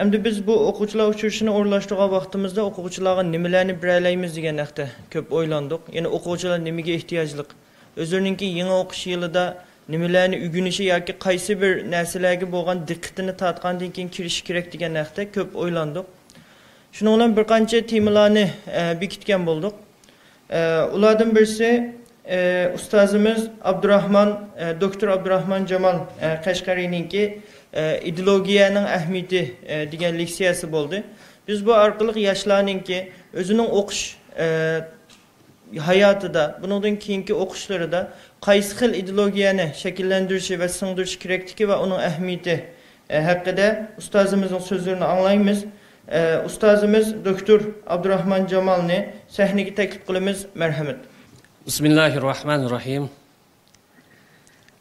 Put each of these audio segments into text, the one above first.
endi biz bu o'quvchilar uchrashuvini o'rinlashtirgan vaqtimizda o'quvchilarga nimalarni beralaymiz degan haqda ko'p o'ylandik ya'ni o'quvchilar nimaga ehtiyojli o'zlarininki yangi o'qish yilida nimalarni o'rganishi yoki qaysi bir narsalarga bo'lgan diqqatini tortgandan keyin kirishi kerak degan haqda ko'p o'ylandik shuning bilan bir qancha temalarni e, bekitgan bo'ldik e, ulardan birisi e, ustozimiz abdurahmon e, doktor abdurahmon jamol e, qashqariyninki Ee, e, ideologiyanın ehmiyeti e, degen leksiyası boldu. Biz bu arkalık yaşlarınki özünün okuş e, hayatı da, bunun keyinki okuşları da qaysi xil ideologiyani shakllantirishi va singdirish kerakligi va uning ahamiyati e, haqida ustozimizning so'zlarini anglaymiz e, ustozimiz doktor abdurahmon jamolni sahnaga taklif qilamiz marhamat bismillahi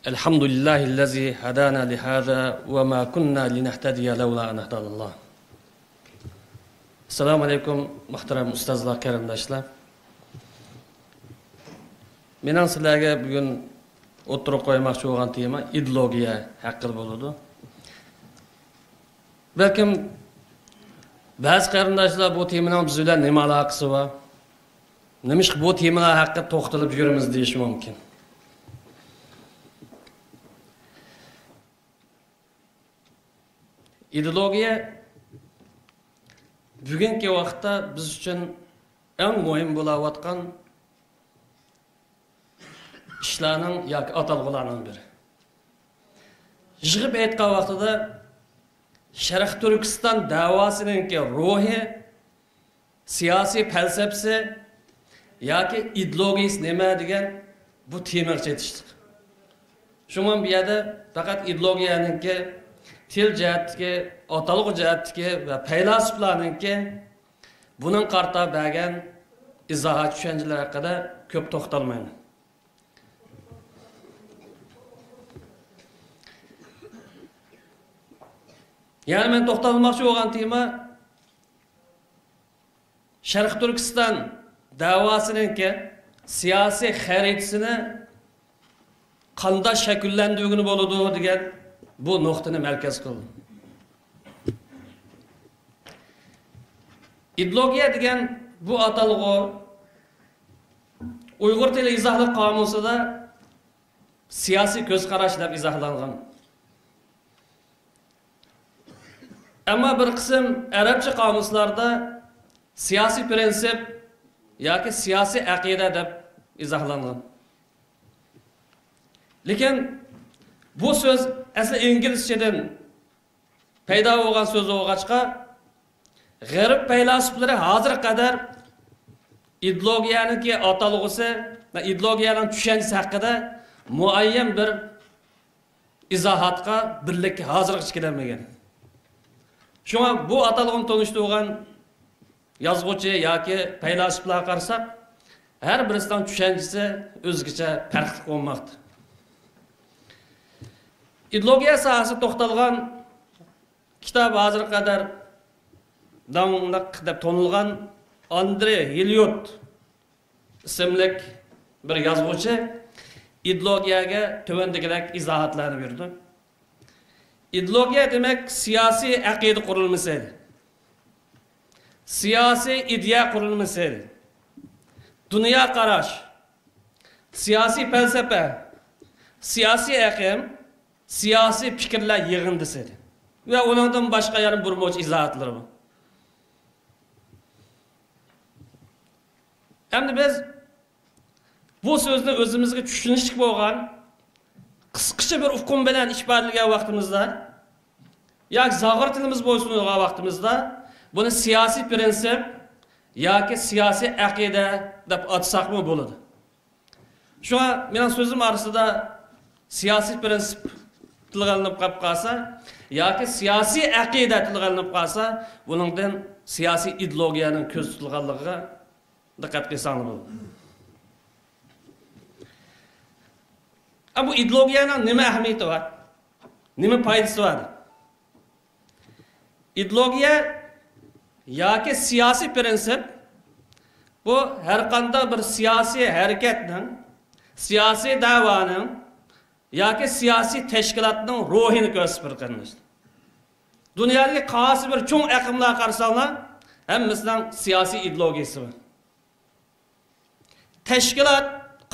الحمد لله الذي هدانا لهذا وما كنا لنهتدي لولا أن هدانا الله assalomu alaykum muhtaram ustozlar qarindoshlar men ham sizlarga bugun o'tirib qo'ymoqchi bo'lgan tema ideologiya haqida bo'ladi balkim ba'zi qarindoshlar bu temadan biz bilan nima aloqasi bor? Nima bu temalar haqida to'xtalib yuramiz deyishi mumkin. идеология бүгінгі уақытта біз үшін ең мойын болып жатқан ішлердің яғни аталғыларының бірі жығып айтқан уақытыда шарқ түркістан дәуасыныңки рухи саяси пәлсепсі, яки идеологиясы неме деген бұл темір жетіштік шуман бұл жерде идеологияның ке til jihatdagi atalg'u jihatdagi va faylasuflarniki buning qarta bergan izohat tushunchalar haqida ko'p to'xtalmayman ya'ni men to'xtalmoqchi bo'lgan tema sharq turkiston davosiniki siyosiy xaritasini qanday shakllantirgani bo'ladi degan bu nuqtani markaz qildi. Ideologiya degan bu atalg'u uyg'ur tili izohli qomusida siyosiy ko'zqarash deb izohlangan. Ammo bir qism arabcha qomuslarda siyosiy prinsip yoki siyosiy aqida deb izohlangan. Lekin bu so'z asli inglizchadan paydo bo'lgan so'z bo'lg'achqa g'arb faylasuflari hozir qadar ideologiyaniki atalg'usi va ideologiyaning tushunchasi haqida muayyan bir izohatga birlikka hozirgacha kelolmagan shunga bu atalg'uni tanishtirgan yozuvchi yoki faylasuflarga qarasak har birisidan tushunchasi o'zgacha farqli bo'lmoqda ideologiya sohasi to'xtalgan kitob hozir qadar damliq deb tanilgan andre Heliot ismli bir yozuvchi ideologiyaga tuvandagidek izohatlarni berdi ideologiya demak siyosiy aqida qurilmasi siyosiy ideya qurilmasi dunyo qarash siyosiy falsafa siyosiy aqim siyasi fikirler yığındısıdır. Ve onundan başka yani burmoç izahatları bu. Hem de biz bu sözünü özümüzde düşünüştük bu boğan kısıkça bir ufkun bilen işbarlığa vaktimizde ya zağır tilimiz boysunluğa vaktimizde bunu siyasi prensip ya ki siyasi akide dep atsak mı buludu. Şu an benim sözüm arasında siyasi prensip tilg'alinib qolib qolsa yoki siyosiy aqida tilg'alinib qolsa buningdan siyosiy ideologiyaning ko'z tutilganligiga diqqat qilsanglar bo'ladi bu ideologiyaning nima ahamiyati bor? Nima foydasi bor? İdeologiya yoki siyosiy prinsip bu har qanday bir siyosiy harakatning siyosiy da'voning yoki siyosiy tashkilotning ruhini ko'rsatib turgan dunyodagi qaysi bir cho'ng aqimlar qarasanglar hammasidan siyosiy ideologiyasi bor. Tashkilot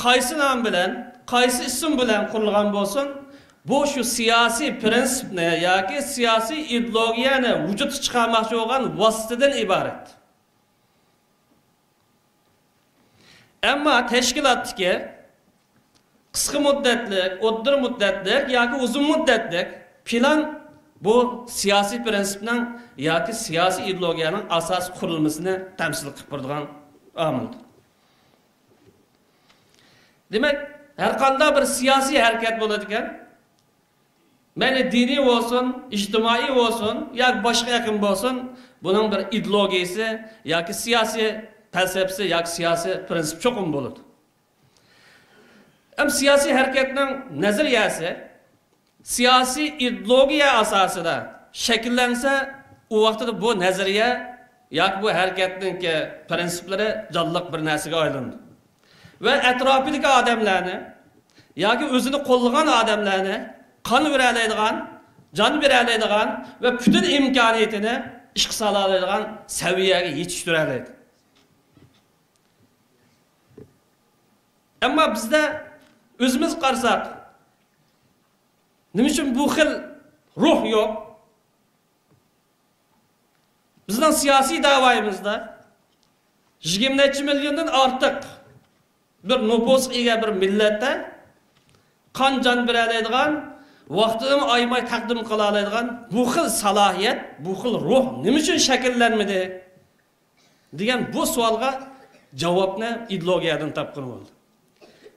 qaysi nom bilan qaysi ism bilan qurilgan bo'lsin bu shu siyosiy prinsipni yoki siyosiy ideologiyani vujudga chiqarmoqchi bo'lgan vositadan iborat. Ammo tashkilotniki qisqa muddatlik o'ttir muddatlik yoki uzun muddatlik plan bu siyosiy prinsipning yoki siyosiy ideologiyaning asos qurilmasini tamsil qilib turadigan omildir demak har qanday bir siyosiy harakat bo'ladi ekan mayli diniy bo'lsin ijtimoiy bo'lsin yoki boshqa yaqin bo'lsin buning bir ideologiyasi yoki siyosiy falsafasi yoki siyosiy prinsip cho'qim bo'ladi. Ham siyosiy harakatning nazariyasi siyosiy ideologiya asosida shakllansa u vaqtida bu nazariya yoki bu harakatning prinsiplari jonliq bir narsaga aylandi va atrofidagi odamlarni yoki o'zini qo'llagan odamlarni qon bera oladigan jon bera oladigan va butun imkoniyatini ishga sola oladigan saviyaga yetishtira oladi ammo o'zimiz qarasak nima uchun bu xil ruh yo'q? Bizning siyosiy davoyimizda yigirma nechi milliondan ortiq bir nupus ega bir millatda qon jon bera oladigan vaqtida aymay taqdim qila oladigan bu xil salohiyat bu xil ruh nima uchun shakllanmadi? degan bu savolga javobni ideologiyadan topgan bo'ldi.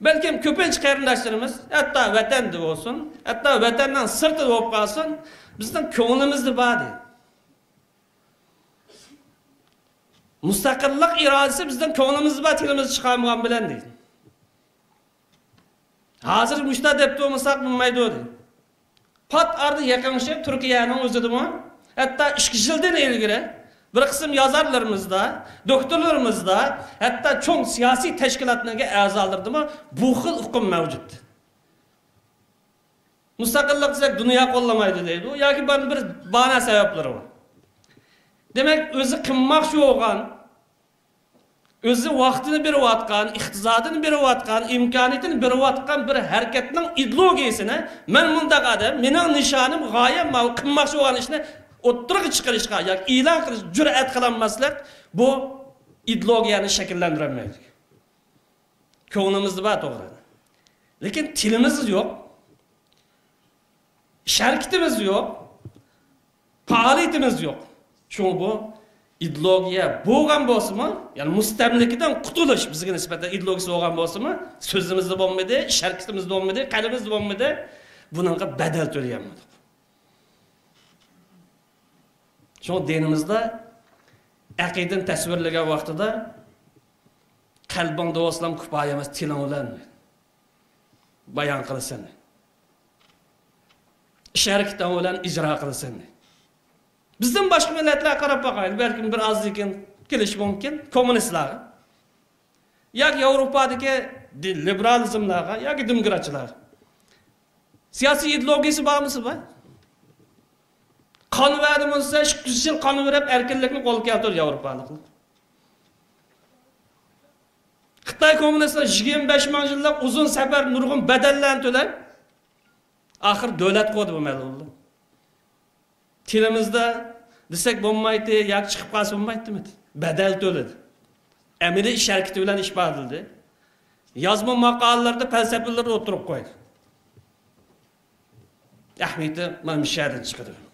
Belki köpünç kardeşlerimiz hatta vatandı olsun, hatta vatandan sırtı olup kalsın, bizden köğünümüzdü badi. Mustakillik iradesi bizden köğünümüzdü badi, tilimiz çıkarmıgan bilen değil. Hazır müşta depti olmasak bulmaydı o Pat ardı yakınışıp Türkiye'nin özüdü mü? Hatta işkişildi ne ilgili? Bir kısım yazarlarımızda, doktorlarımızda, hatta çok siyasi teşkilatlarına azalardı mı bu xil hukm mevcuttu. Müstakillik desek dünya kollamaydı deydi. Ya ki ben bir bana sebepleri var. Demek özü kımmak şu olgan, özü vaktini bir vatkan, iktizadını bir vatkan, imkaniyetini bir vatkan bir hareketinin ideolojisine, ben bunda kadar, benim nişanım, gayem, kımmak şu olgan işine o'ttirg'i chiqarishga yoki e'lon qilish jur'at qilolmaslik bu ideologiyani shakllantirolmaydi ko'nglimizda bor to'g'ri lekin tilimiz yo'q sharkitimiz yo'q faoliyatimiz yo'q. Shu bu ideologiya bo'lgan bo'lsinmi ya'ni mustamlikadan qutulish bizga nisbatan ideologiyasi bo'lgan bo'lsinmi so'zimizda bo'lmaydi sharkitimizda bo'lmaydi qalimizda bo'lmaydi bunaqa badal to'layapmiz. Shu dinimizda aqidani tasvirlagan vaqtida qalbingda bo'lsam kifoya emas tiling bilan bayon qilsin ish harakating bilan ijro qilsin bizdan boshqa millatlarga qarab boqaylik balkim bir ozlekin kelishi mumkin kommunistlarga yoki yevropadagi liberalizmlarga yoki demokratchilar siyosiy ideologiyasi bormisi bor qon verdi bo'lsa ikki yuz yil qon verib erkinlikni qo'lga keltirdi yevropaliklar xitoy uzun safar nurg'un badallarni to'lab axir davlat qo'ydi bu malullar tilimizda desak bo'lmaydi yoki chiqib qolsa bo'lmaydimi badal to'ladi amiri ish harakati bilan ish barildi yozma maqolalarda falsafalar o'tirib qo'ydi ahmiyati mana shu yerdan chiqadi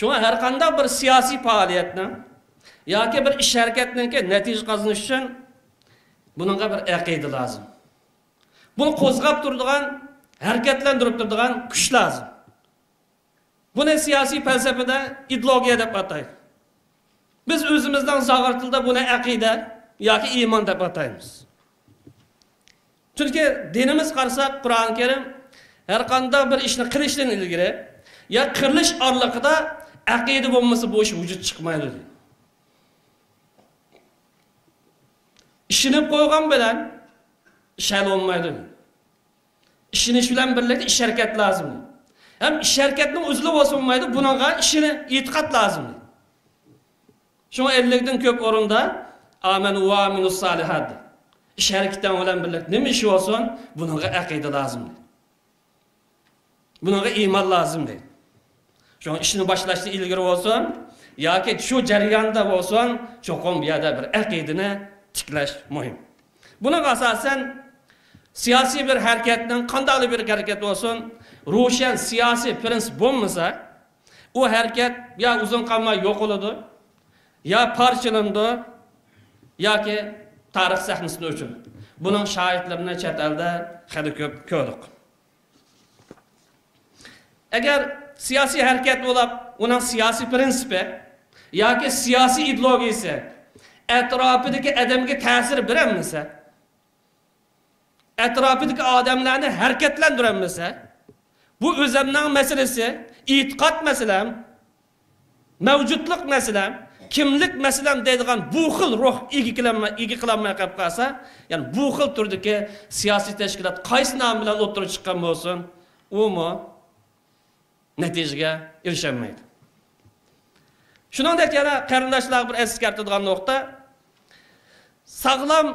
shunga har qanday bir siyosiy faoliyatni yoki bir ish harakatniki natija qozonish uchun bunga bir aqida lozim buni qo'zg'ab turadigan harakatlantirib turadigan kuch lozim buni siyosiy falsafada ideologiya deb ataydi biz o'zimizdan zog'ir tilda buni aqida yoki iymon deb ataymiz chunki dinimiz qarasak qur'oni karim har qanday bir ishni qilishdan ilgari yo qilish orliqida aqida bo'lmasa bu ish vujud chiqmaydi deydi ishinib qo'ygan bilan ish hal bo'lmaydi ishinish bilan birlikda ish harakat lozim ham ish harakatning o'zida bo'lsa bo'lmaydi bunaqa ishini e'tiqod lozim shu ellikdan ko'p o'rinda aman va aminus solihat ish harakatdan bilan birga nima ish bo'lsin bunaqa aqida lozim bunaqa iymon lozim deydi şu işini başlaştı ilgili olsun. Yaki şu cereyanda olsun. Çokum bir yada bir akidini tiklash muhim. Buna asasen siyasi bir hareketten kandalı bir hareket olsun. Ruşen siyasi prensip bulmasa o hareket ya uzun kalmay yok oldu ya parçalandı ya ki tarih sahnesinde uçun. Bunun şahitlerini çetelde hali köp kördük. Eğer siyosiy harakat bo'lib uning siyosiy prinsipi yoki siyosiy ideologiyasi atrofidagi odamga ta'sir berolmasa atrofidagi odamlarni harakatlantirolmasa bu o'zimning masalasi e'tiqod masalam mavjudlik masalam kimlik masalam deydigan bu xil ruh ega qilolmay qolib qolsa ya'ni bu xil turdagi siyosiy tashkilot qaysi nom bilan o'tirib chiqqan bo'lsin umi natijaga erishaolmaydi shuningdek yana qarindoshlar bir eskartadigan nuqta. Sog'lom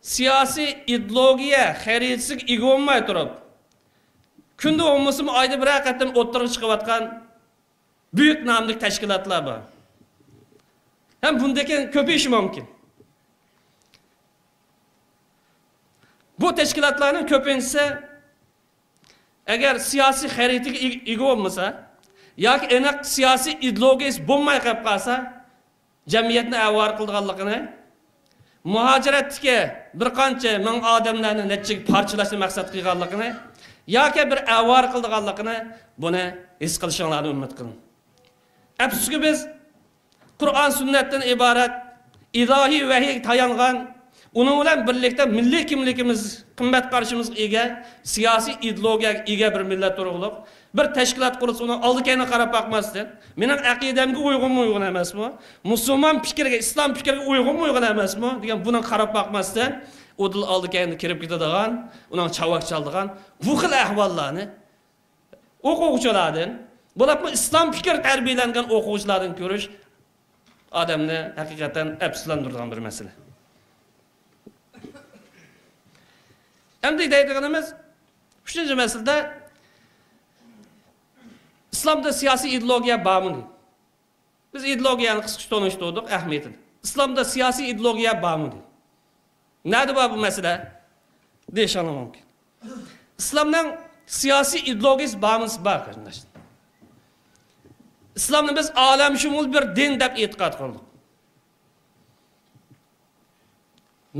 siyosiy ideologiya xaritasiga ega bo'lmay turib kunda bo'lmasam oyda bir qatam o'ttirib chiqayotgan buyuk nomli tashkilotlar bor. Ham bundakin ko'payishi mumkin. Bu tashkilotlarning ko'pinchisi agar siyosiy xaritaga ega bo'lmasa yoki aniq siyosiy ideologiyasi bo'lmay qolib qolsa jamiyatni avvar qilganligini muhojiratdagi bir qancha ming odamlarni necha parchalashni maqsad qilganligini yoki bir avvar qilganligini buni his qilishinglarni umid qiling. Afsuski biz qur'on sunnatdan iborat ilohiy vahiy tayangan uni bilan birlikda milliy kimligimiz qimmat qarashimizga ega siyosiy ideologiyaga ega bir millat urug'liq bir tashkilot qursa uni oldikayini qarab boqmasdan mening aqidamga uyg'unmi uyg'un emasmi? Musulmon fikriga islom fikriga uyg'unmi uyg'un emasmi? degan buni qarab boqmasdan u dil oldi kirib ketadigan uning chavak chaldigan bu xil ahvollarni o'quvchilardan bo'lapmi islom fikr tarbiyalangan o'quvchilardan ko'rish odamni haqiqatdan afsuslantirgan bir masala. Endi deydiganimiz uchinchi masalada islomda siyosiy ideologiya bormi biz ideologiyani qisqacha tanishtirdik ahamiyatini islomda siyosiy ideologiya bormi nada bor bu masala deyishimiz mumkin islomning siyosiy ideologiyasi bormi bor qarindoshlar islomni biz olamshumul bir din deb e'tiqod qildik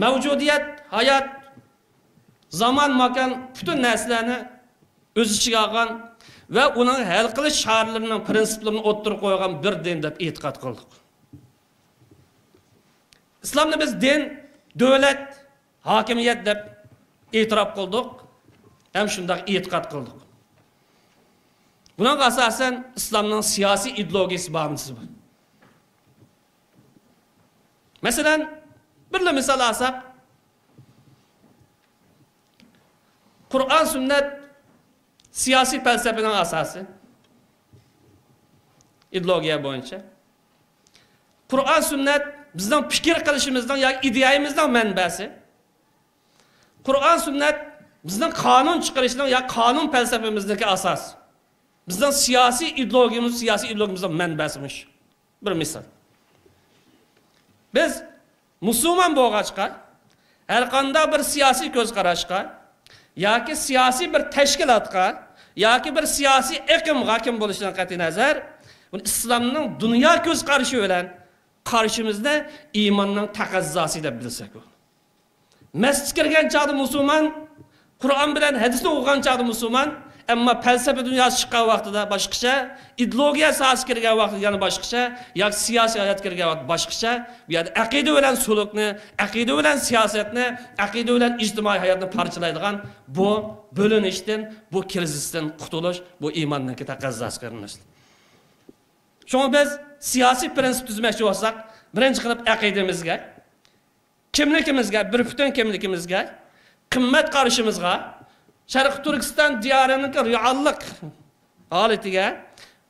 mavjudiyat hayot zamon makon butun narsalarni o'z ichiga olgan va uning hal qilish choralarining prinsiplarini o'ttirib qo'ygan bir din deb e'tiqod qildik islomni biz din davlat hokimiyat deb e'tirof qildik ham shundoq e'tiqod qildik bunaqa asosan islomning siyosiy ideologiyasi bormisi bor masalan birla Kur'an sünnet siyasi felsefenin asası. İdeolojiye boyunca. Kur'an sünnet bizden fikir kılışımızdan ya yani ideyemizden menbesi. Kur'an sünnet bizden kanun çıkarışından ya yani kanun felsefemizdeki asas. Bizden siyasi ideolojimiz, siyasi ideolojimizden menbesmiş. Bir misal. Biz Müslüman boğaçka, her kanda bir siyasi göz karışka, yoki siyosiy bir tashkilotga yoki bir siyosiy iqimga kim bo'lishidan qat'iy nazar islomning dunyo ko'z qarashi bilan qarshimizda iymonning taqazzosi deb bilsak masjidga kirgan chog'da musulmon qur'on bilan hadisni o'qigan chog'da musulmon ammo falsafa dunyosi chiqqan vaqtida boshqacha ideologiya sohasi kirgan vaqtida yana boshqacha yoki siyosiy hayot kirgan vaqt boshqacha bu yerda aqida bilan sulukni aqida bilan siyosatni aqida bilan ijtimoiy hayotni parchalaydigan bu bo'linishdan bu krizisdan qutulish bu iymonniki taqozosi qarindoshlar shunga biz siyosiy prinsip tuzmoqchi bo'lsak birinchi qilib aqidamizga kimligimizga bir butun kimligimizga qimmat qarashimizga sharqi turkiston diyoriniki reallik holatiga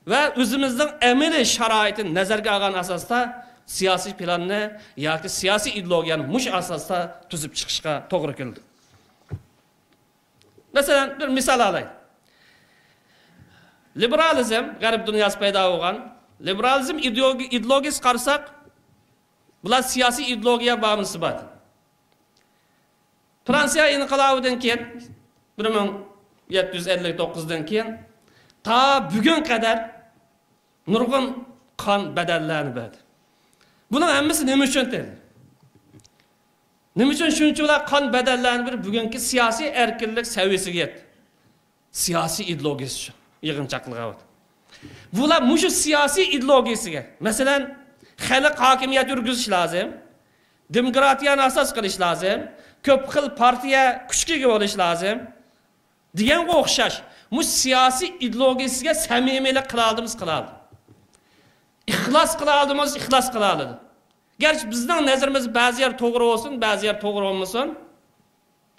va o'zimizning amaliy sharoitini nazarga olgan asosda siyosiy planni yoki siyosiy ideologiyani mush asosda tuzib chiqishga to'g'ri keldi. Masalan bir misol olay. Liberalizm g'arb dunyosi paydo bo'lgan. Liberalizm ideologiyasi qarasak bular siyosiy ideologiya bag'isibati fransiya inqilobidan keyin bir ming yetti yuz ellik to'qqizdan keyin to bugun qadar nurg'un qon badallarni berdi buni hammasi nima uchun dedi? Nima uchun? Shunchalar qon badallarni berib bugungi siyosiy erkinlik saviyasiga yetdi. Siyosiy ideologiyasi uchun yig'inchoqlik bular mushu siyosiy ideologiyasiga masalan xalq hokimiyat yurgizish lozim demokratiyani asos qilish lozim ko'p xil partiya kuchga ega bo'lish lozim deganga o'xshash mush siyosiy ideologiyasiga samimiylik qila oldimiz qila oldi ixlos qila oldimiz ixlos qila oldi garchi bizning nazarimiz ba'zi yer to'g'ri bo'lsin ba'zi yer to'g'ri bo'lmasin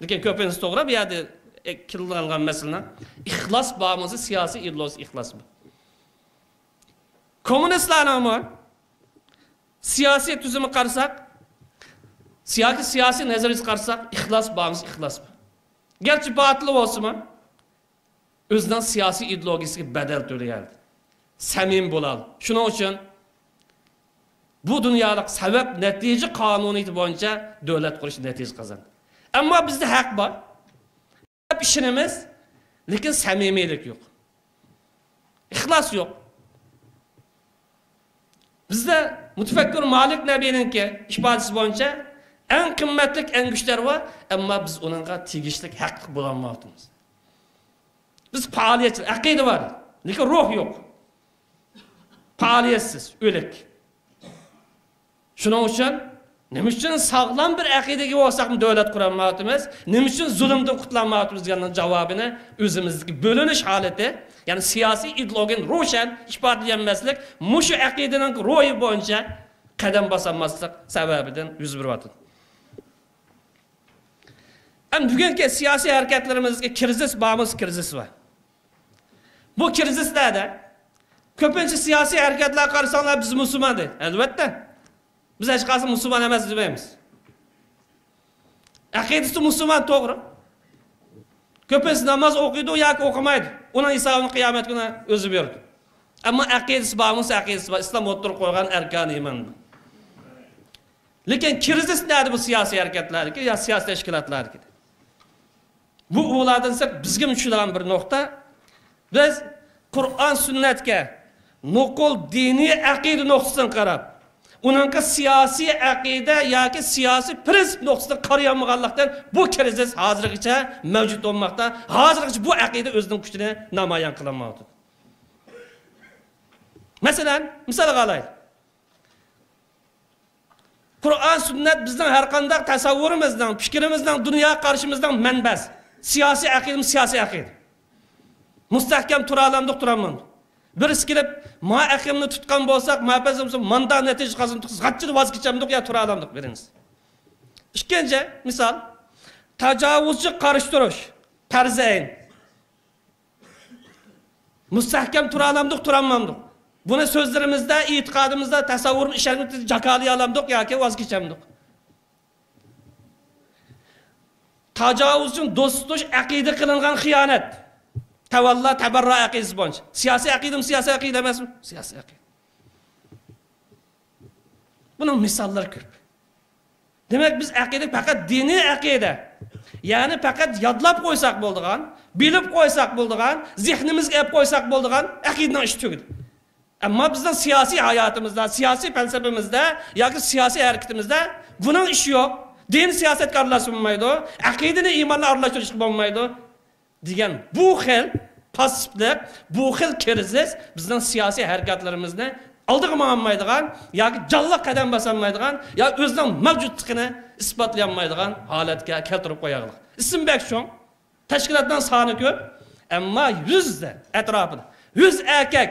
lekin ko'pincha to'g'ri bu yerda qilingan masala ixlos bormisi siyosiy ideologiya ixlos bu. Kommunistlarni siyosiy tuzumi qarasak siyosiy siyosiy nazariyasi qarasak ixlos bormiz ixlos bu Gerçi batılı Osman özden siyasi ideolojisi bedel töreyerdi. Səmin bulal. Şuna için bu dünyalık sebep netici kanunu boyunca devlet kuruşu netice kazandı. Ama bizde hak var. Hep işinimiz lakin samimilik yok. İhlas yok. Bizde mütefekkur Malik Nebi'nin ki ifadesi boyunca en kıymetlik, en güçler var. Ama biz onunla tigişlik, hak bulanmaktımız. Biz faaliyetçilik, akide var. Lakin ruh yok. Faaliyetsiz, ölek. Şunun için, nima uchun sog'lom bir aqidaga bo'lsaqmi davlat qurolmayapmiz nima uchun zulmdan qutlanmayapmiz deganini javobini o'zimizniki bo'linish holati ya'ni siyosiy ideologin ro'shan ishpatlanmaslik mushu aqidaning ro'yi bo'yicha qadam bosolmaslik sababidan yuz beryapti ham bugungi siyosiy harakatlarimizga krizis bormiz krizis bor bu krizislarda ko'pincha siyosiy harakatlar qarasanglar biz musulmon deydi albatta biz hech qaysi musulmon emas demaymiz aqidasi musulmon to'g'ri ko'pincha namoz o'qiydi yoki o'qimaydi uni hisobini qiyomat kuni o'zi berdi ammo aqidasi bormisa aqidasi bor islom o'tirib qo'ygan arkon iymon lekin krizis nadi bu siyosiy harakatlarniki yo siyosiy tashkilotlarniki bu ulardan bizga tushunadigan bir nuqta. Biz qur'on sunnatga nuqul diniy aqida nuqtasidan qarab unaqa siyosiy aqida yoki siyosiy prinsip nuqtasidan qarayolmaganlikdan bu krizis hozirgacha mavjud bo'lmoqda. Hozirgacha bu aqida o'zining kuchini namoyon qilolmayapti masalan misol olaylik qur'on sunnat bizning har qanday tasavvurimizdan fikrimizdan dunyo qarashimizdan manbasi siyasi akidimiz siyasi akid. Mustahkam tura alamdık turamın. Birisi gelip ma akimini tutkan bolsak ma bizim manda netice kazandık. Kaçını vazgeçemdik ya tura alamdık biriniz. İkinci misal tacavuzcu karıştırış. Perzeyn. Mustahkam tura alamdık. Bunu sözlerimizde, itikadımızda, tasavvurum işaretimizi cakalıya alamdık ya ki vazgeçemdik. tacavuzcun dostuş akide kılınan hıyanet. Tevalla teberra akidesi bonç. Siyasi akidim siyasi akide demez mi? Siyasi akide. Bunun misalları köp. Demek biz akide fakat dini akide. Yani fakat yadlap koysak bolduğan, bilip koysak bolduğan, zihnimizge hep koysak bolduğan akidden iş. Ama bizden siyasi hayatımızda, siyasi felsefemizde, ya ki siyasi hareketimizde bunun işi yok. Din siyosatga aralashib bo'lmaydi aqidani iymonni aralashtirish bo'lmaydi degan bu xil passivlik bu xil krizis bizning siyosiy harakatlarimizni oldiga borolmaydigan yoki jonli qadam bosolmaydigan yoki o'zining mavjudligini isbotlayolmaydigan holatga keltirib qo'yadilar ism bak shun tashkilotdan soni ko'p ammo yuzda atrofida yuz erkak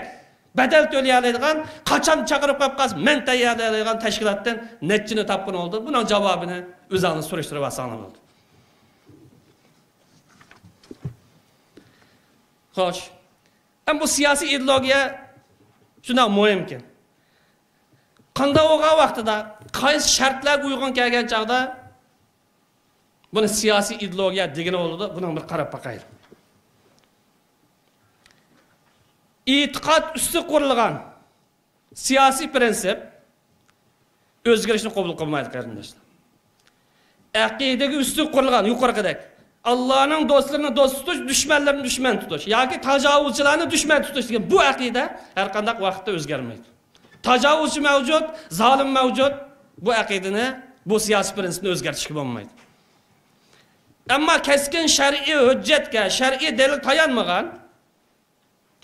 Bədəl töləyələyən, qaçan çağırıb qapqaz, mən təyələyən təşkilatdan nəticini tapqın oldu. Bunun cavabını üzanı soruşturub asanım oldu. Xoş. Əm bu siyasi ideologiya şuna mühimkin. Qanda oğa vaxtıda, qayıs şərtlər uyğun gəlgən çağda bunu siyasi ideologiya digini oldu. Buna bir qarab baxayım. E'tiqod usti qurilgan siyosiy prinsip o'zgarishni qabul qilmaydi qarindoshlar. Aqidaga usti qurilgan yuqorqidek allohning do'stlarini do'st tutish dushmanlarni dushman tutish yoki tajovuzchilarni dushman tutish degan bu aqida har qanday vaqtda o'zgarmaydi. Tajovuzchi mavjud zolim mavjud bu aqidani bu siyosiy prinsipni o'zgartishga bo'lmaydi. Ammo keskin shar'iy hujjatga shar'iy dalil tayanmagan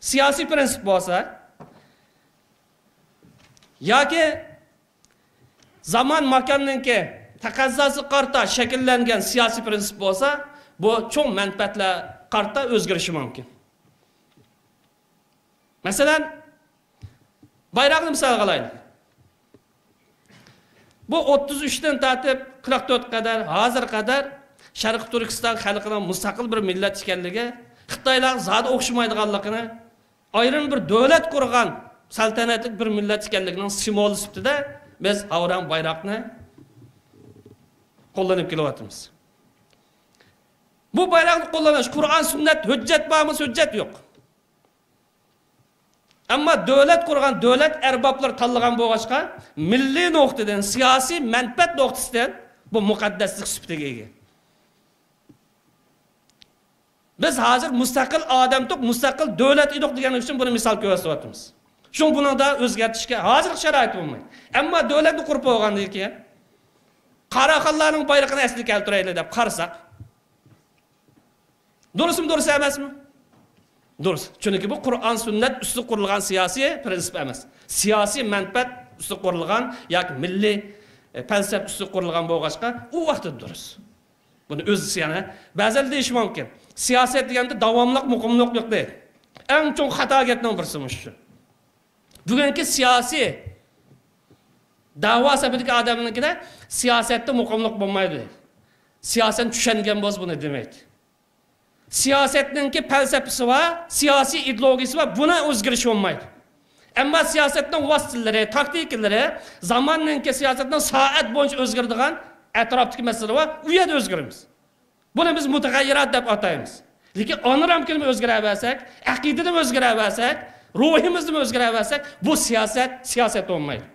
siyosiy prinsip bo'lsa yoki zamon makonniki taqazzosi qarta shakllangan siyosiy prinsip bo'lsa bu cho'ng manfaatlar qarta o'zgarishi mumkin. Masalan bayroqni misol qilaylik bu o'ttiz uchdan tartib qirq to'rt qadar hozir qadar sharqi turkiston xalqining mustaqil bir millat ekanligi xitoylar zodi o'xshamaydiganligini ayrim bir davlat qurgan saltanatlik bir millat ekanligining simvoli sifatida biz havran bayroqni qo'llanib kelyapmiz. Bu bayroqni qo'llanish qur'on sunnat hujjat bormi hujjat yo'q. Ammo davlat qurgan davlat arboblar tanlagan bo'lg'achqa milliy nuqtadan siyosiy manfaat nuqtasidan bu muqaddaslik sifatiga ega. Biz hozir mustaqil odam tuq mustaqil davlat edik degani uchun buni misol ko'rsatyapmiz shu bunida o'zgartishga hozirgi sharoit bo'lmaydi ammo davlatni qurib bo'lgandan keyin qaraxonlarning bayrog'ini asli keltiraylik deb qarasak durustmi durust emasmi durust chunki bu qur'on sunnat usti qurilgan siyosiy prinsip emas siyosiy manfaat usti qurilgan yoki milliy e, falsafa usti qurilgan bo'lg'achqa u vaqtda durust buni o'zi yana ba'zan deyish mumkin siyosat deganda davomliq muqimliq yo'q deydi eng cho'ng xato gapning birisi shu. Bugungi siyosiy davo sabidagi odamnikida siyosatda muqimliq bo'lmaydi. Siyosatni tushungan bo'z buni demaydi siyosatninki falsafasi va siyosiy ideologiyasi va buni o'zgarishi bo'lmaydi. Ammo siyosatning vositalari taktikalari zamonninki siyosatning soat bo'yicha o'zgaradigan atrofdagi masala va u yerda o'zgaramiz. Buni biz mutag'ayyirat deb ataymiz. Lekin onramkini o'zgaraversak aqidani o'zgaraversak ruhimizni o'zgaraversak bu siyosat siyosat bo'lmaydi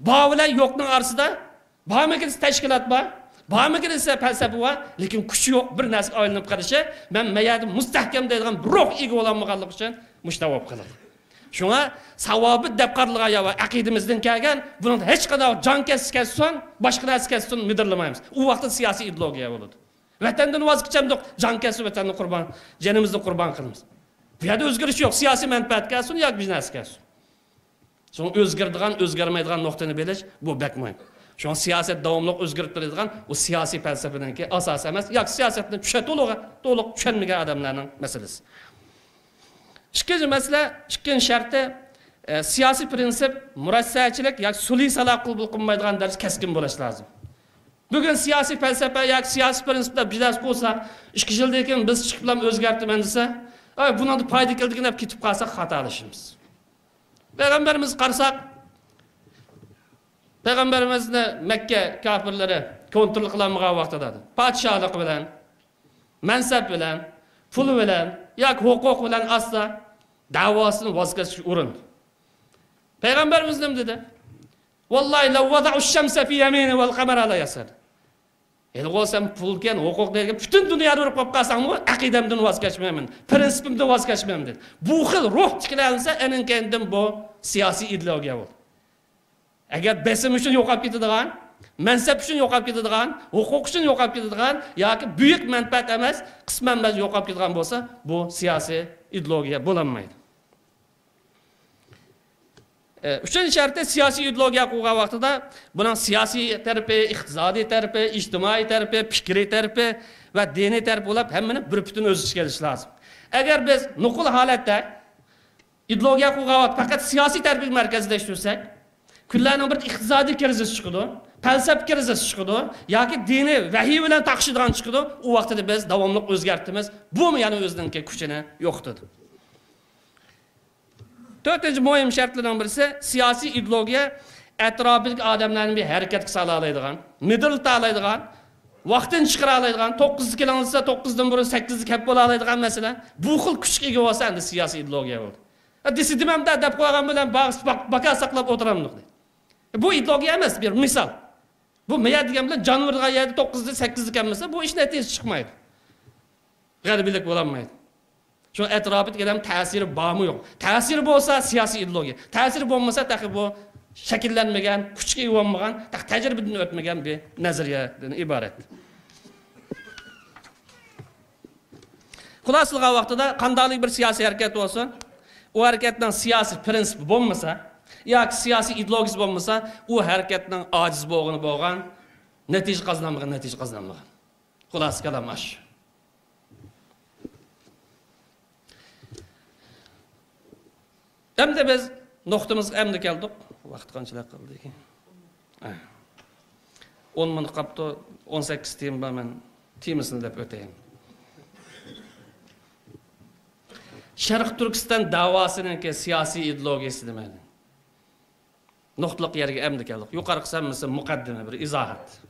bor bilan yo'qning orasida bormikin tashkilot bor bormikin esa falsafa bor lekin kuchi yo'q bir narsaga aylanib qolishi man mayadi mustahkam deydigan ruh ega bo'lolmaganligi uchun mushtavob qoladi shunga savobi deb qaralgan yo aqidamizdan kelgan buni hech qanday jon kessin boshqa narsa kessin midirlamaymiz. U vaqtda siyosiy ideologiya bo'ladi. Vatandan voz kechamdiq jon kesib vatanni qurbon jonimizni qurbon qilamiz. Bu yerda o'zgarish yo'q siyosiy manfaat kelsin yoki biznes kelsin so'ng o'zgaradigan o'zgarmaydigan nuqtani bilish bu bak muhim. Shu siyosat davomli o'zgarib turadigan u siyosiy falsafaniki asosi emas yoki siyosatni tusha to'liq to'liq tushunmagan odamlarning masalasi. İkkinchi masala ikkinchi sharti e, siyosiy prinsip murassachilik yoki sulhiy saloh qabul qilmaydigan darajada keskin bo'lishi lozim bugun siyosiy falsafa yoki siyosiy prinsiplar biznes bo'lsa ikki yildan keyin biz chiqib bilan o'zgartiraman desa buni foyda keldigan deb ketib qolsak xatolashamiz payg'ambarimiz qarasak payg'ambarimizni makka kofirlari kontrol qilolmagan vaqtida podshohlik bilan mansab bilan pul bilan yoki huquq bilan asla davosini voz kechish o'rin. Payg'ambarimiz nima dedi? Vallahi endi bo'lsam pulkan huquq degan butun dunyoni urib qolib qolsam aqidamdan voz kechmayman prinsipimdan voz kechmayman dedi. Bu xil ruh tiklansa aninkandin bu siyosiy ideologiya bo'ldi agar besim uchun yo'qolib ketadigan mansab uchun yo'qolib ketadigan huquq uchun yo'qolib ketadigan yoki buyuk manfaat emas qisman yo'qolib ketadigan bo'lsa bu siyosiy ideologiya bo'lolmaydi uchinchi shartda siyosiy ideologiya qilgan vaqtida buning siyosiy tarafi iqtisodiy tarafi ijtimoiy tarafi fikriy tarafi va diniy tarafi bo'lib hammani bir butun o'z ichiga olish lozim. Agar biz nuqul holatda ideologiya qilgan vaqt faqat siyosiy tarbiya markazlashtirsak kunlarning bir iqtisodiy krizis chiqadi falsafa krizis chiqadi yoki diniy vahiy bilan taqishadigan chiqadi u vaqtida biz davomli o'zgartimiz bu yana o'ziniki kuchini yo'qotadi. To'rtinchi muhim shartlardan birisi siyosiy ideologiya atrofidagi odamlarni bir harakatga sola oladigan midilta oladigan vaqtini chiqara oladigan to'qqizda kelingizsa to'qqizdan burun sakkizda kelib bo'la oladigan masala bu xil kuchga ega bo'lsa endi siyosiy ideologiya bo'ldi. Desa demamda deb qo'ygan bilan baka saqlab o'tiramdiq bu ideologiya emas bir misol. Bu miya degan bilan jonivorga yerda to'qqizda sakkizda kelmasa bu ish natijasi chiqmaydi. G'alabalik bo'lolmaydi shu atrofidagi ham ta'siri bormi yo'q? Ta'siri bo'lsa siyosiy ideologiya ta'siri bo'lmasa taqi bu shakllanmagan kuchga uyg'onmagan tajribadan o'tmagan bir nazariyadan iborat. Xulosa qilgan vaqtida qandaylik bir siyosiy harakat bo'lsin u harakatning siyosiy prinsipi bo'lmasa yoki siyosiy ideologiyasi bo'lmasa u harakatning ojiz bo'lgani bo'lgan natija qozonmagan natija qozonmagan. Xulosa kalam shu Дәмді біз ноқтымызға әмді келдіқ, вақыт қаншылай қылды екен. Он мұны қапты, 18 тем ба мен темісін деп өтейін. Шарық Түркістан давасының ке сияси идеологиясы демәлі. Ноқтылық ерге әмді келдіқ. Юқарық сән мүсі мұқаддіме бір изағат.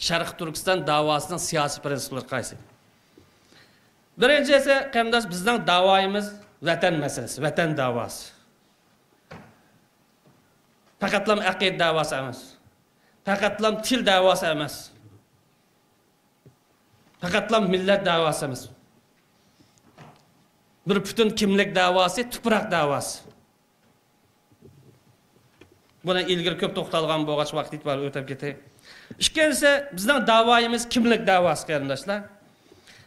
Шарық Түркістан давасының сияси принципілер қайсы. Біріншесі, қамдаш, біздің давайымыз – vətən məsələsi, vətən davası. Fəqətlam əqid davası emas. Fəqətlam til davası emas. Fəqətlam millət davası emas. Bir bütün kimlik davası, toprak davası. Buna ilgili köp toxtalğan boğaç vaxt itibariyle ötüp geteyim. İkincisi bizden davayımız kimlik davası kardeşler.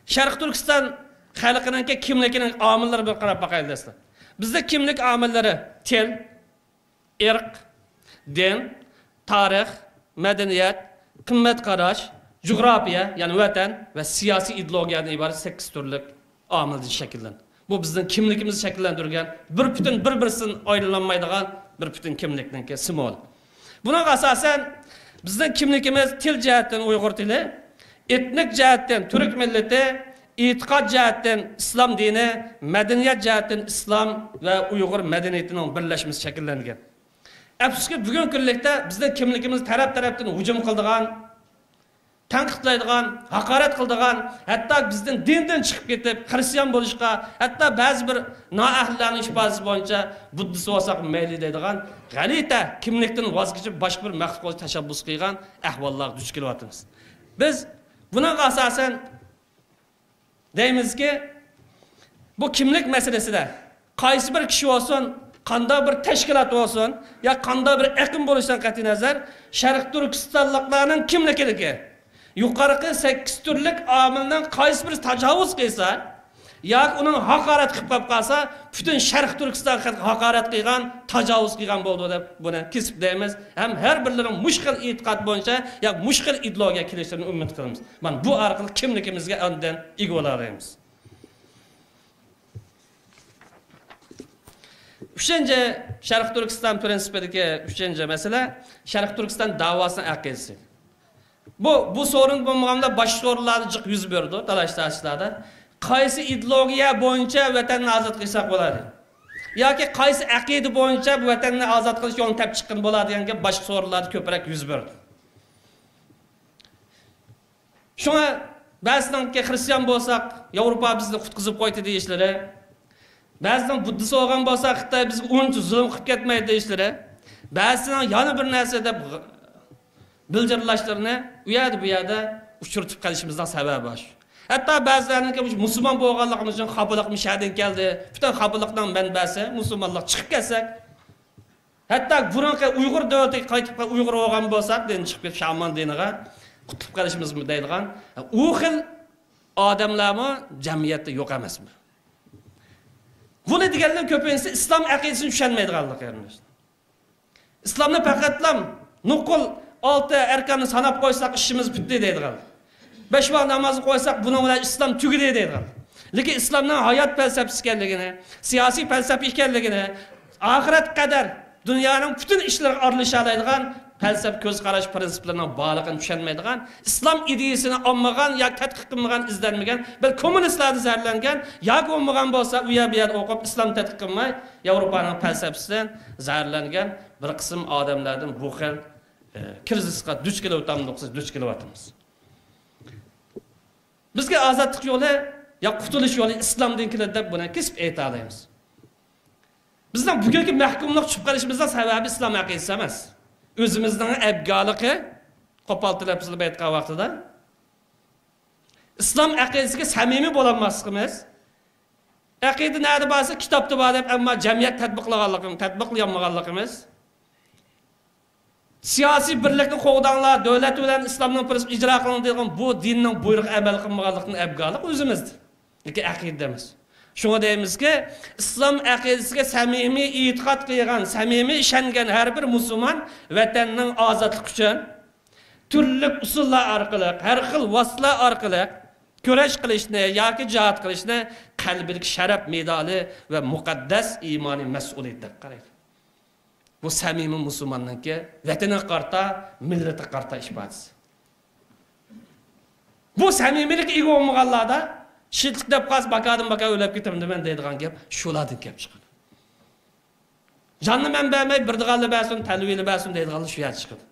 Şarkı Türkistan xalqininki kimligini omillari bir qarab boqaylik bizda kimlik omillari til irq din tarix madaniyat qimmat qarash jug'rofiya ya'ni vatan va siyosiy ideologiyadan iborat sakkiz turli omildan shakllanadi. Bu bizning kimligimizni shakllantirgan bir butun bir birisidan aylanolmaydigan bir butun kimlikniki simvol bunaqa asosan bizning kimligimiz til jihatdan uyg'ur tili etnik jihatdan turk millati e'tiqod jihatdan islom dini madaniyat jihatdan islom va uyg'ur madaniyatining birlashmasi shakllangan afsuski bugungi kunlikda bizni kimligimiz taraf tarafdan hujum qildigan tanqidlaydigan haqorat qildigan hatto bizdan dindan chiqib ketib xristian bo'lishga hatto ba'zi bir noahllarni ifodasi bo'yicha buddist bo'lsak mayli deydigan g'alita kimlikdan voz kechib boshqa bir maqsadga tashabbus qilgan ahvollarga duch kelyapmiz biz bunaqa asosan deymizki bu kimlik masalasida qaysi bir kishi bo'lsin qanday bir tashkilot bo'lsin yo qanday bir aqm bo'lishidan qat'iy nazar sharq turkistonliklarning kimligiligi yuqorqi sakkiz turlik omildan qaysi biri tajovuz qilsa yoki uning haqorat qilib qolib qolsa butun sharq turkiston haqorat qilgan tajovuz qilgan bo'ldi deb buni kesib deymiz. Ham har birlari mushkil e'tiqod bo'yicha yo mushkil idloga kelishlarini umid qilamiz. Mana bu orqali kimligimizga undan ega bo'laveramiz uchinchi sharq turkiston prinsipidagi uchinchi masala sharq turkiston davosini aqidasi bu bu so'rin bo'lmaganda boshqa o'rinlarda jiq yuz berdi talash tashlarda qaysi ideologiya bo'yicha vatanni ozod qilsak bo'ladi? Yoki qaysi aqida bo'yicha bu vatanni ozod qilish yo'lini topib chiqqan bo'ladi? Degan gap boshqa so'rinlarda ko'proq yuz berdi. Shunga ba'zidanki xristian bo'lsak yevropa bizni qutqizib qo'ydi deyishlari ba'zidan buddist bo'lgan bo'lsa xitoy bizga uncha zulm qilib ketmaydi deyishlari ba'zidan yana bir narsa deb bildirlashlarini u yerda bu yerda uchirtib qolishimizdan sababi shu. Hatto ba'zilarniki musulmon bo'lganligimiz uchun xafalık mishadan keldi. Butun xafalıkdan manbasi musulmonlar chiqib kelsak hatto burunqi uyg'ur davlatiga qaytib uyg'ur bo'lgan bo'lsak endi chiqib ketib shamon diniga qutulib qolishimiz deydigan u xil odamlarmi? Jamiyatda yo'q emasmi? Buni deganlar ko'pincha islom aqidasini tushunmaydiganlar islomni faqatlam nuqul olti arkani sanab qo'ysak ishimiz bitdi deydigan besh vaqt namozni qo'ysak buni bilan islom tugadi deydigan lekin islomning hayot falsafasi ekanligini siyosiy falsafa ekanligini oxirat qadar dunyoning butun ishlariga aralasha oladigan falsafa ko'z qarash prinsiplarining borlig'ini tushunmaydigan islom ideyasini olmagan yoki tadqiq qilmagan izlanmagan bir kommunistlarni zararlangan yoki olmagan bo'lsa u yer bu yer o'qib islom tadqiq qilmay yevropaning falsafasidan zararlangan bir qism odamlardan bu xil e, krizisga duch kelyapmiz duch kelyapmiz bizga ozodlik yo'li yo qutulish yo'li islomdan keladi deb buni kesib ayta olamiz. Bizning bugungi mahkumlik tushib qolishimizning sababi islom aqidasi emas. O'zimizning abgoligi qo'pol tilab aytgan vaqtida. Islom aqidasiga samimiy bo'lolmasligimiz aqida nada bo'lsa kitobda bor deb ammo jamiyat tadbiqlaganligimiz tadbiqlayolmaganligimiz siyosiy birlikni qo'g'danglar davlat bilan islomning prinsip ijro qiling degan bu dinning buyrug'i amal qilmaganlikni abgorlik o'zimizdir. Lekin aqida emas shunga deymizki islom aqidasiga samimiy e'tiqod qilgan samimiy ishongan har bir musulmon vatanning ozodligi uchun turli usullar orqali har xil vositalar orqali kurash qilishni yoki jihod qilishni qalbidagi sharaf medali va muqaddas iymoniy mas'uliyat deb qaraydi. Bu samimiy musulmonniki vataniga qarta millatiga qarta ifodasi bu samimiylik ega bo'lmaganlarda shiltik deb qolsa bakadan baka o'lab ketaman man deydigan gap shulardan kelib chiqadi jonni man bermay birdiganli bersin talvili bersin deydiganlar shu yerda chiqadi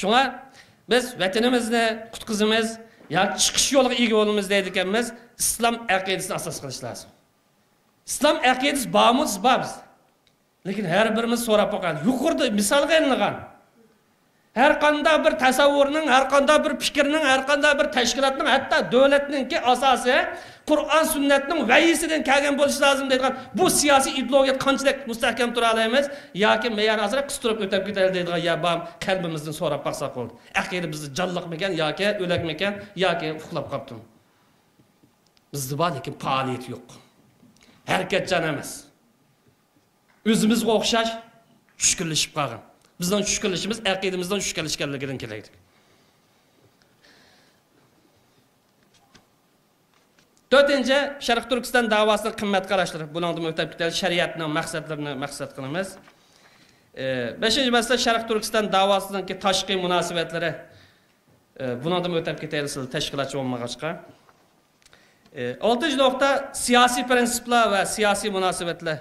shunga biz vatanimizni qutqizimiz yoki chiqish yo'liga ega bo'lamiz deydi ekanmiz islom aqidasini asos qilish lozim islom aqidasi bormi bor bizda lekin har birimiz so'rab boqadi yuqorida misolga ilingan har qanday bir tasavvurning har qanday bir fikrning har qanday bir tashkilotning hatto davlatninki asosi qur'on sunnatning vayisidan kelgan bo'lishi lozim deydigan bu siyosiy ideologiya qanchalik mustahkam tura olamiz yoki meyan ozroq qistirib o'tib ketadi deydigan ya bam qalbimizdan so'rab baqsak bo'ldi aqida bizni jonliqmikan yoki o'lakmikan yoki uxlab qolibdimi bizda bor lekin faoliyat yo'q harakatchan emas. O'zimizga o'xshash tushkunlashib qolgan bizdan tushkunlashimiz aqidimizdan tushkunlashganligidan keladi to'rtinchi sharq turkiston davosini qimmat qarashlari bulardan o'tab ketadi shariatni maqsadlarini maqsad qilamiz. Beshinchi masala sharq turkiston davosidagi tashqi munosabatlari bulardan o'tab ketaylik siz tashkilotchi bo'lmag'achqa. Altıncı nöqtə siyasi prinsiplər və siyasi münasibətlər.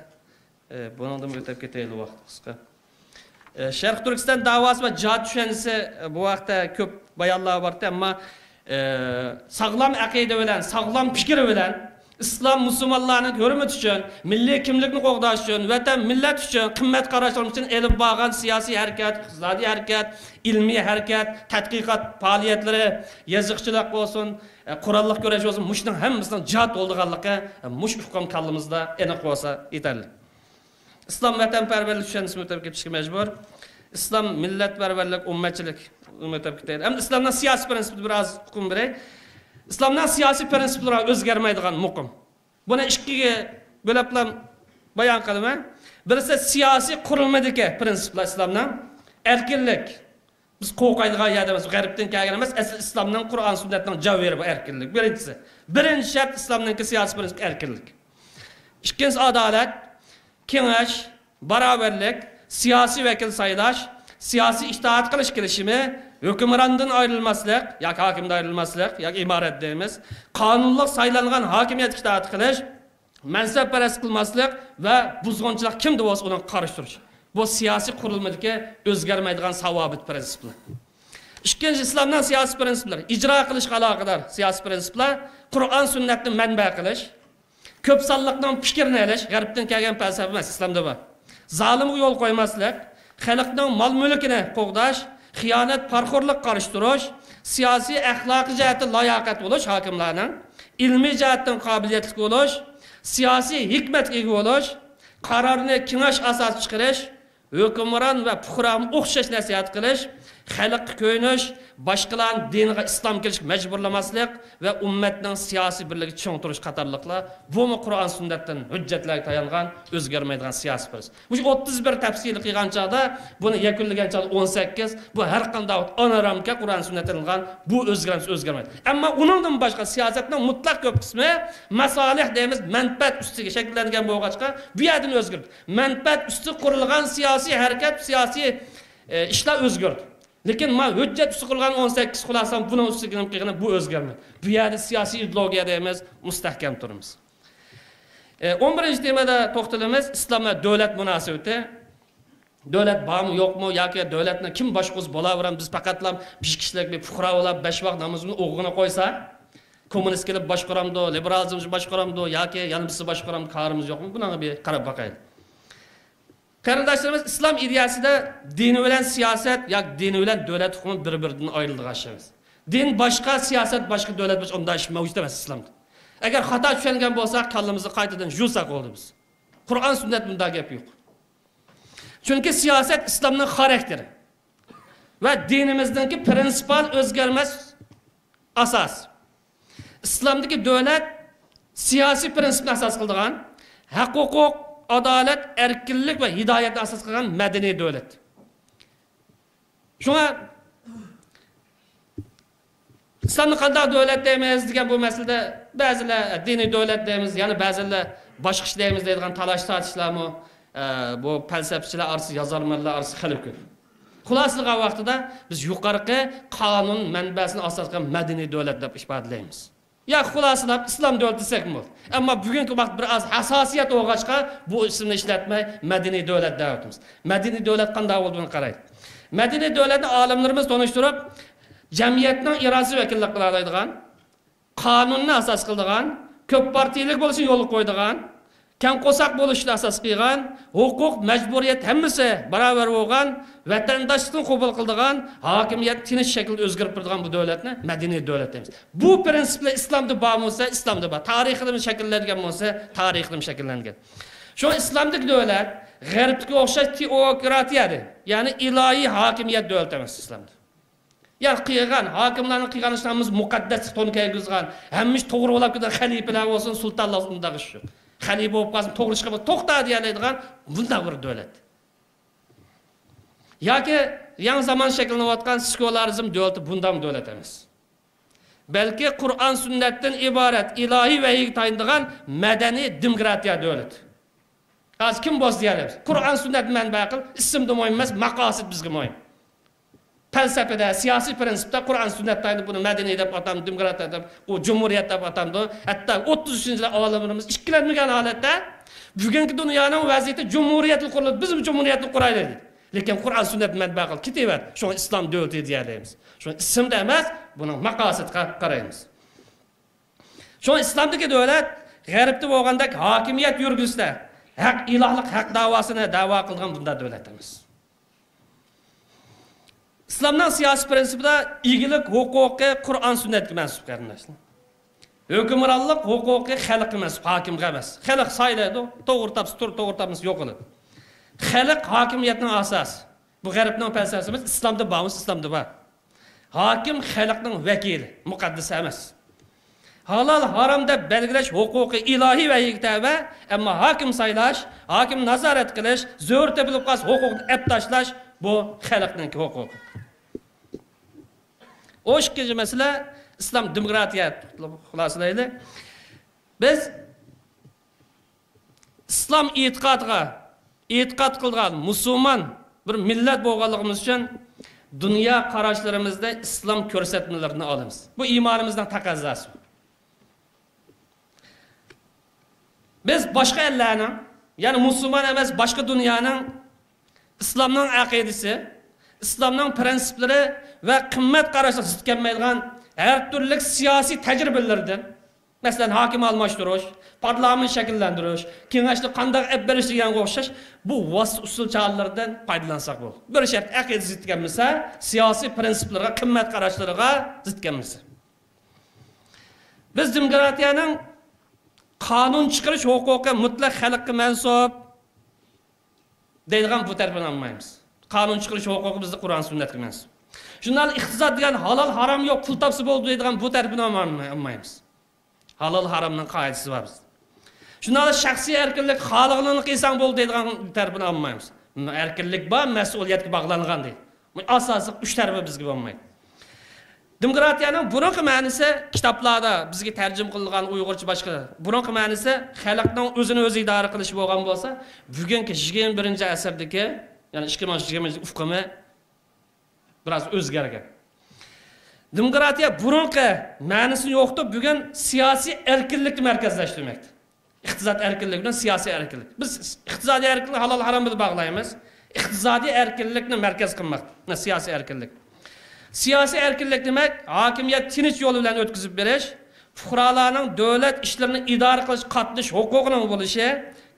E, Bunundan ötəb getəyli vaxt qısqa. E, Şərq Türkistan davası və cihad düşənisi bu vaxtda köp bayanlar vardı, amma e, sağlam əqidə bilən, sağlam fikir bilən islom musulmonlarni hurmat uchun milliy kimlikni qo'g'dash uchun vatan millat uchun qimmat qarashlar uchun elib borgan siyosiy harakat iqtisodiy harakat ilmiy harakat tadqiqot faoliyatlari yoziqchilik bo'lsin qurolliq kurash bo'lsin mushning hammasidan jihod bo'lganligi mush hukm kallimizda aniq bo'lsa yetarli islom vatanparvarlik tushunchasini o'tab ketishga majbur islom millatparvarlik ummatchilik o'tab ketaydi endi islomdan siyosiy prinsipi biroz hukm beray islomdan siyosiy prinsiplari o'zgarmaydigan muqim buni ikkiga bo'lib bayon qilaman birisi siyosiy qurilmadagi prinsiplar islomdan erkinlik. Biz qo'rqadigan yerda emas g'arbdan kelgan emas asli islomdan qur'on sunnatning javheri bu erkinlik. Birinchisi. Birinchi shart islomniki siyosiy prinsip erkinlik. İkkinchisi adolat kengash barobarlik siyosiy vakil saylash siyosiy itoat qilish kelishimi hukmrondan ayrilmaslik yoki hokimdan ayrilmaslik yoki imorat deymiz. Qonunliq saylangan hokimiyatga itoat qilish mansabparast qilmaslik va buzg'unchilik kimda bo'lsa uni qarshi turish bu siyosiy qurilmadagi o'zgarmaydigan savobit prinsiplar. Ikkinchi islomdan siyosiy prinsiplar. Ijro qilishga aloqador siyosiy prinsiplar. Qur'on sunnatni manba qilish ko'p sonliqdan fikrni ilish g'arbdan kelgan falsafa emas islomda bor. Zolimga yo'l qo'ymaslik xalqning mol mulkini qo'g'dash xiyanət parxorluq qarışdırış, siyasi əxlaqi cəhətdən layiqət oluş hakimlərinin, ilmi cəhətdən qabiliyyətli oluş, siyasi hikmət egi oluş, qararını kinaş əsas çıxırış, hökmran və puxram oxşaş nəsihət qilish, xalqqa ko'yinish boshqalarni diniga islom kelishga majburlamaslik va ummatning siyosiy birligi cho'ntirish qatorliqlar bumi qur'on sunnatdan hujjatlarga tayangan o'zgarmaydigan siyosiy prinsip bu o'ttiz bir tafsili qilgan chog'da buni yakunlagan chog'da o'n sakkiz bu har qanday onaramka qur'on sunnatdan bu o'zgarmas o'zgarmaydi. Ammo uningdan boshqa siyosatning mutlaq ko'p qismi masolih deymiz manfaat ustiga shakllangan bo'lg'achqa bu yerdan o'zgardi. Manfaat usti qurilgan siyosiy harakat siyosiy e, ishlar o'zgardi lekin man hujjat usti qilgan o'n sakkiz xulosam buni ustiga qilgan bu o'zgarmaydi. Bu yerda siyosiy ideologiyada emas mustahkam turibmiz e, o'n birinchi temada to'xtalamiz. Islom va davlat munosabati. Davlat bormi yo'qmi yoki davlatni kim boshquz bo'laveramiz biz faqatlam besh kishilik bir fuqarolar besh vaqt namozini o'g'ini qo'ysa kommunist kelib boshqaramdi liberalizm boshqaramdi yoki yana birisi boshqaramdi qarimiz yo'qmi? Bunaqa bir qarab boqaylik. Qarindoshlarimiz islom ideyasida dini bilan siyosat yoki dini bilan davlat hukmi bir biridan ayrildigan ishimiz din boshqa siyosat boshqa davlat boshqa unday ish mavjud emas islomda agar xato tushungan bo'lsak kallamizni qaytadan yuvsak bo'ldi biz. Qur'on sunnat bunda gap yo'q chunki siyosat islomning xarakteri va dinimizdagi prinsipal o'zgarmas asos islomdagi davlat siyosiy prinsipni asos qildigan haq huquq adolat erkinlik va hidoyatni asos qilgan madaniy davlat. Shunga islomni qanday davlat deymiz degan bu masalada ba'zilar diniy davlat deymiz yana ba'zilar boshqa ish deymiz deydigan talash tortishlarmi e, bu falsafachilar orasida yozarmanlar orasida xilif ko'p. Xulosa vaqtida biz yuqorqi qonun manbasini asos qilgan madaniy davlat deb ifodalaymiz yo xulosalab islom davlati desak bo'ldi. Ammo bugungi vaqt bir oz asosiyat bo'lg'achqa bu ismni ishlatmay madaniy davlat deyapmiz madaniy davlat qanday bo'lganini qaraylik madaniy davlatni olimlarimiz tanishtirib jamiyatning irodasi vakillik qila oladigan qonunni asos qiladigan ko'p partiyalik bo'lishini yo'lga qo'yadigan kang qo'saq bo'lishni asos qilgan huquq majburiyat hammasi barobar bo'lgan vatandoshlikni qabul qildigan hokimiyat tinch shaklda o'zgarib turadigan bu davlatni madaniy davlat deymiz bu prinsiplar islomda bor bo'lsa islomda bor tarixida shakllangan bo'lsa tarixida shakllangan shu islomdagi davlat g'arbga o'xshash teokratiyadir. Ya'ni ilohiy hokimiyat davlati emas islomda ya'ni qilgan hokimlarni qilgan ishlarimiz muqaddas to'n kiygizgan hamma ish to'g'ri bo'lib ketgan xalifalar bo'lsin sultonlar undaqa xalifa bo'lib qolsin to'g'ri ish qilib to'xta deyoladigan bunday bir davlat yoki yangi zamon shakllanayotgan sekularizm davlati bundan davlat emas balki qur'on sunnatdan iborat ilohiy vahiyga tayindigan madaniy demokratiya davlati hozir kim bo'lsa deyapmiz qur'on sunnat manba qil ismda mo'yin emas maqosid bizga mo'yin pensepede, siyasi prinsipte Kur'an sünnetlerini bunu medeni edip atam, demokrat edip, o cumhuriyet edip atamdı. Hatta 33. ağlamımız işkilenmeyen halette bugünkü dünyanın vaziyeti cumhuriyetli kurulur. Biz mi cumhuriyetli kuraylı dedik. Lekin Kur'an sünnet mənbə qıl kitabat. Şo İslam dövləti deyələyimiz. Şo isim də emas, bunun maqasid qarayımız. Şo İslamdakı dövlət g'arbda bo'lgandek hakimiyet yürgüsdə haq ilohlik haq davosini da'vo qilgan bunda dövlətimiz islomning siyosiy prinsipida igilik huquqi qur'on sunnatga mansub qarindoshlar hukmronlik huquqi xalqqa mansub hokimga emas. Xalq saylaydi to'g'ri topsa tur to'g'ri topmasa yo'q qiladi xalq hokimiyatning asosi bu g'arbning falsafasi emas islomda bormiz islomda bor hokim xalqning vakili muqaddas emas. Halol harom deb belgilash huquqi ilohiy vahiga tava ammo hokim saylash hokim nazorat qilish zo'r tepilib qolsa huquqni ep tashlash bu xalqning huquqi. O'shki ikkinchi masala islom demokratiya xulosalaydi biz islom e'tiqodiga e'tiqod qilgan musulmon bir millat bo'lganligimiz uchun dunyo qarashlarimizda islom ko'rsatmalarini olamiz. Bu iymonimizning taqozosi biz boshqa ellarni ya'ni musulmon emas boshqa dunyoning islomning aqidasi islomning prinsiplari va qimmat qarashga zid kelmaydigan har turli siyosiy tajribalardan masalan hokim almashtirish parlament shakllantirish kengashni qanday olib berish deganga o'xshash bu vosita usul choralardan foydalansak bo'ldi bir shart aqida zid bo'lsa siyosiy prinsiplarga qimmat qarashlariga zid bo'lsa biz demokratiyaning qonun chiqarish huquqi mutlaq xalqqa mansub deydigan bu tarafini olmaymiz qonun chiqarish huquqi bizda qur'on sunnatga mansub Şundan iqtisod degan halol harom yo'q pul topsa bo'ldi deydigan bu tarafini olmaymiz. Halol haromning qoidasi bor bizda. Shundan shaxsiy erkinlik xohlaganini qilsang bo'ldi deydigan tarafini olmaymiz. Erkinlik bor, mas'uliyatga bog'langan deydi. Asosiy uch tarafi bizga bo'lmaydi. Demokratiyaning burunqi ma'nisi kitoblarda bizga tarjim qilingan Uyg'urcha boshqa. Burunqi ma'nisi xalqning o'zini o'zi idora qilish bo'lgan bo'lsa, bugungi 21-asrdagi, ya'ni 2020 ufqimi biroz o'zgargan. Demokratiya burunqi ma'nisi yo'qdi, bugun siyosiy erkinlikni markazlashtirmoqda. Iqtisod erkinlik bilan siyosiy erkinlik. Biz iqtisodiy erkinlik halol harom bilan bog'laymiz. Iqtisodiy erkinlikni markaz qilmoqda, siyosiy erkinlik. Siyosiy erkinlik demak, hokimiyat tinch yo'li bilan o'tkazib berish, fuqarolarning davlat ishlarini idora qilish, qatnash huquqining bo'lishi,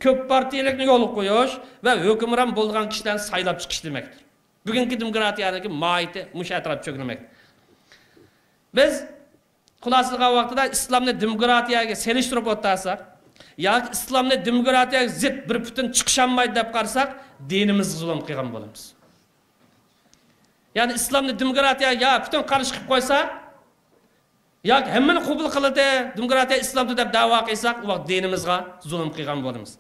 ko'p partiyalikni yo'l qo'yish va hukmron bo'lgan kishilarni saylab chiqish demakdir. Bugungi demokratiyaniki moiti mush atrof cho'kilmoqda. Biz xulosaga vaqtida islomni demokratiyaga selishtirib o'tasak yoki islomni demokratiyaga zid bir butun chiqisholmaydi deb qarasak, dinimiz zulm qilgan bo'lamiz. Ya'ni islomni demokratiyaga yo butun qarshi qilib qo'ysa yoki hammani qabul qiladi demokratiya islomni deb da'vo qilsak u vaqt dinimizga zulm qilgan bo'lamiz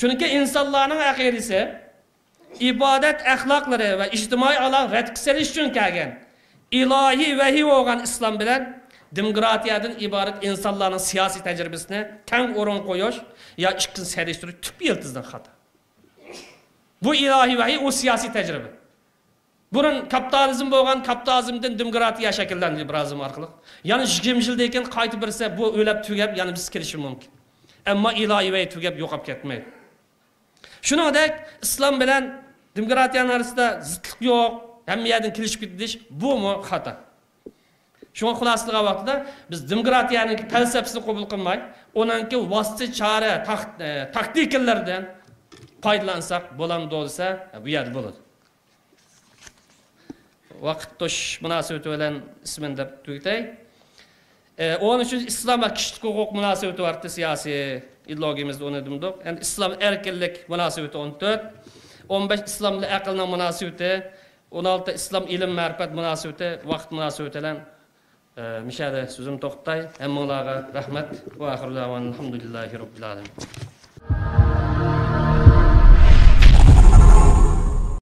chunki insonlarning aqidasi ibodat axloqlari va ijtimoiy aloq rad qilish uchun kelgan ilohiy vahiy bo'lgan islom bilan demokratiyadan iborat insonlarning siyosiy tajribasini tang o'rin qo'yish yo ikkisini selishtirish tub yiltizdan xato. Bu ilohiy vahiy u siyosiy tajriba. Burun kapitalizm bo'lgan kapitalizmdan demokratiya shakllandi liberalizm orqali. Ya'ni yigirma yildan keyin qaytib birsa bu o'lab tugab yana biz kirishi mumkin. Ammo ilohiy tugab yo'qolib ketmaydi. Shuningdek islom bilan demokratiyani orasida zidlik yo'q hamma yerdan kelishib ketish bu xato? Shunga xulosa vaqtida biz demokratiyani falsafasini qabul qilmay uniki vosita chora taktikalardan e, foydalansak bo'lamdi desa bu yerda bo'ladi. Vaqt to'sh munosabati bilan ismini deb tugatay e, o'n uchinchi islom va kishilik huquq munosabati borda siyosiy ideologiyamizda uni demdik endi islom erkinlik munosabati o'n to'rt o'n besh islom bilan aqlning munosabati o'n olti islom ilm ma'rifat munosabati vaqt munosabati bilan e, mishada so'zim to'xtay. Hammanglarga rahmat va alhamdulillahi robbil alamin.